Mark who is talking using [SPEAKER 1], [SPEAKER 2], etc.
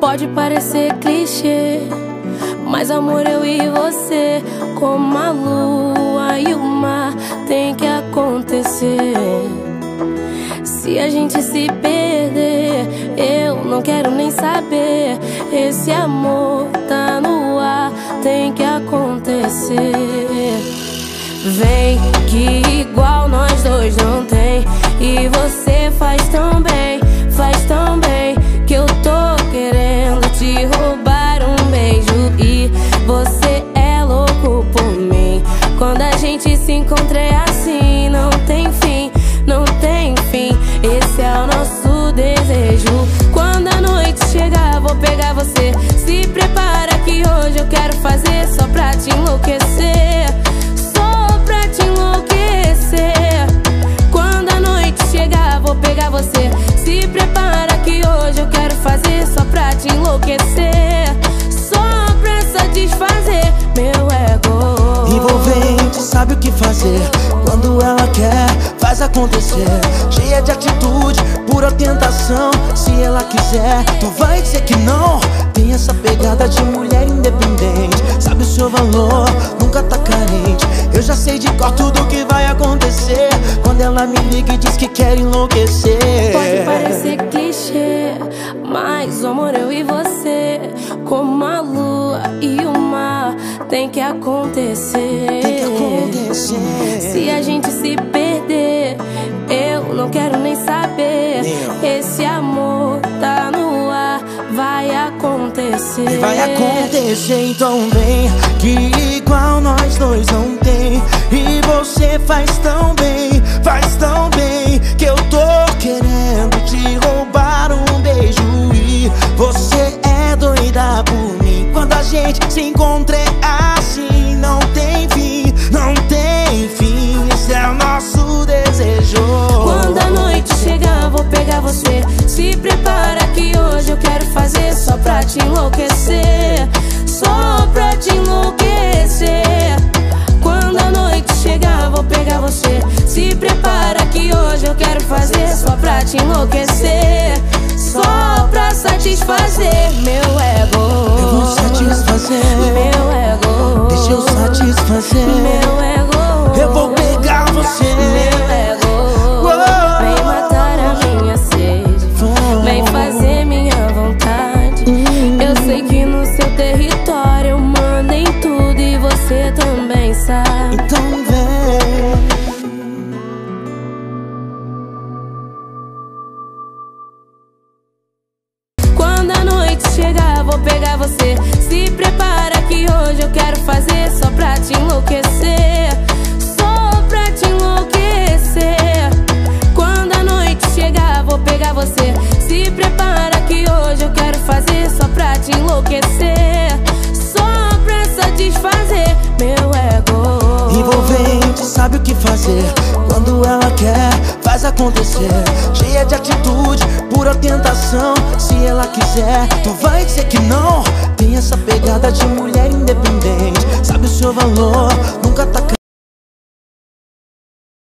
[SPEAKER 1] Pode parecer clichê, mas amor eu e você, como a lua e o mar, tem que acontecer. Se a gente se perder, eu não quero nem saber. Esse amor tá no ar, tem que acontecer. Vem que igual nós dois não tem, e você faz tão bem, vou pegar você. Se prepara que hoje eu quero fazer só pra te enlouquecer. Só pra te enlouquecer. Quando a noite chegar, vou pegar você. Se prepara que hoje eu quero fazer só pra te enlouquecer. Só pra satisfazer meu ego.
[SPEAKER 2] Envolvente, sabe o que fazer Quando ela quer, faz acontecer Cheia de atitude, pura tentação ela quiser, tu vai dizer que não. Tem essa pegada de mulher independente. Sabe o seu valor, nunca tá carente. Eu já sei de cor tudo que vai acontecer. Quando ela me liga e diz que quer enlouquecer.
[SPEAKER 1] Pode parecer clichê, mas o amor eu e você, como a lua e o mar, tem que acontecer.
[SPEAKER 2] Tem que acontecer.
[SPEAKER 1] Se a gente se perder, eu não quero nem saber. Esse amor acontecer.
[SPEAKER 2] E vai acontecer, então vem Que igual nós dois não tem. E você faz tão bem, faz tão bem Que eu tô querendo te roubar um beijo. E você é doida por mim. Quando a gente se encontra é
[SPEAKER 1] fazer só pra te enlouquecer. Só pra te enlouquecer. Quando a noite chegar, vou pegar você. Se prepara que hoje eu quero fazer só pra te enlouquecer. Só pra satisfazer meu ego.
[SPEAKER 2] Eu vou satisfazer
[SPEAKER 1] vou pegar você. Se prepara que hoje eu quero fazer só pra te enlouquecer. Só pra te enlouquecer. Quando a noite chegar, vou pegar você. Se prepara que hoje eu quero fazer só pra te enlouquecer. Só pra satisfazer meu ego.
[SPEAKER 2] Envolvente, sabe o que fazer Quando ela quer, faz acontecer. Cheia de atitude, pura tentação. Se ela quiser, tu vai dizer que não. Tem essa pegada de mulher independente. Sabe o seu valor, nunca tá